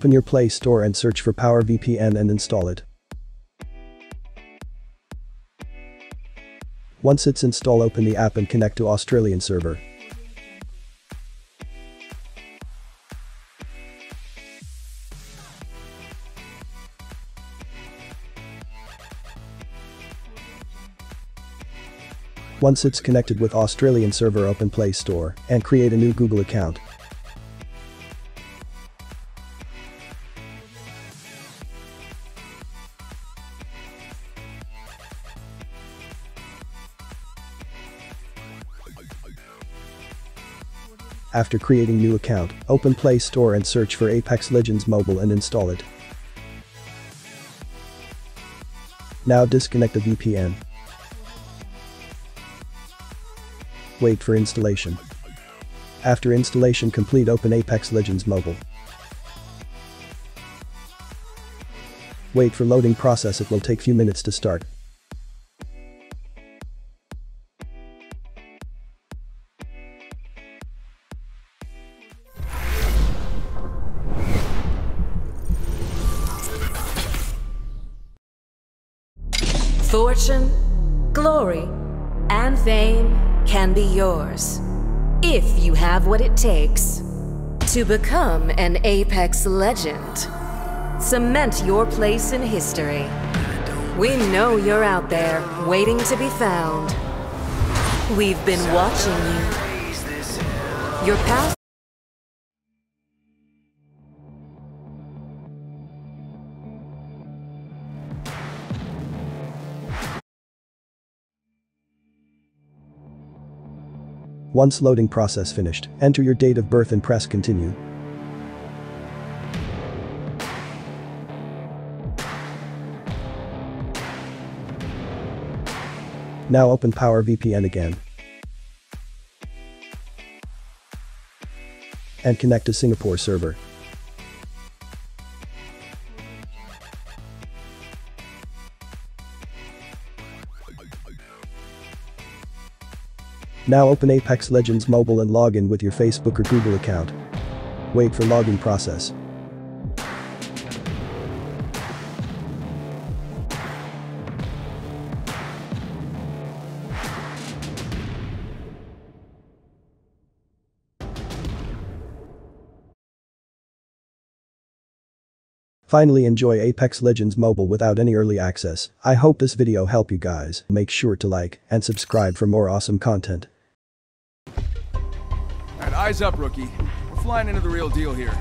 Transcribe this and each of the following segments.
Open your Play Store and search for PowerVPN and install it. Once it's installed open the app and connect to Australian server. Once it's connected with Australian server open Play Store and create a new Google account. After creating new account, open Play Store and search for Apex Legends Mobile and install it. Now disconnect the VPN. Wait for installation. After installation complete open Apex Legends Mobile. Wait for loading process it will take few minutes to start. Fortune, glory, and fame can be yours if you have what it takes to become an Apex legend. Cement your place in history. We know you're out there waiting to be found. We've been watching you. Your past Once loading process finished, enter your date of birth and press continue. Now open Power VPN again. And connect to Singapore server. Now open Apex Legends Mobile and log in with your Facebook or Google account. Wait for login process. Finally enjoy Apex Legends Mobile without any early access. I hope this video helped you guys. Make sure to like and subscribe for more awesome content. Alright, eyes up, rookie. We're flying into the real deal here.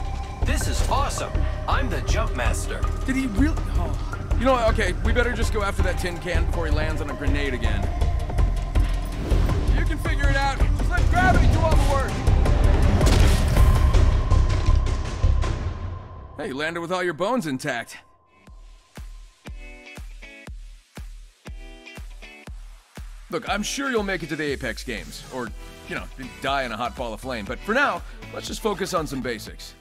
This is awesome. I'm the jump master. Did he really? Oh. You know what? Okay, we better just go after that tin can before he lands on a grenade again. Hey, you landed with all your bones intact. Look, I'm sure you'll make it to the Apex Games, or, you know, die in a hot ball of flame, but for now, let's just focus on some basics.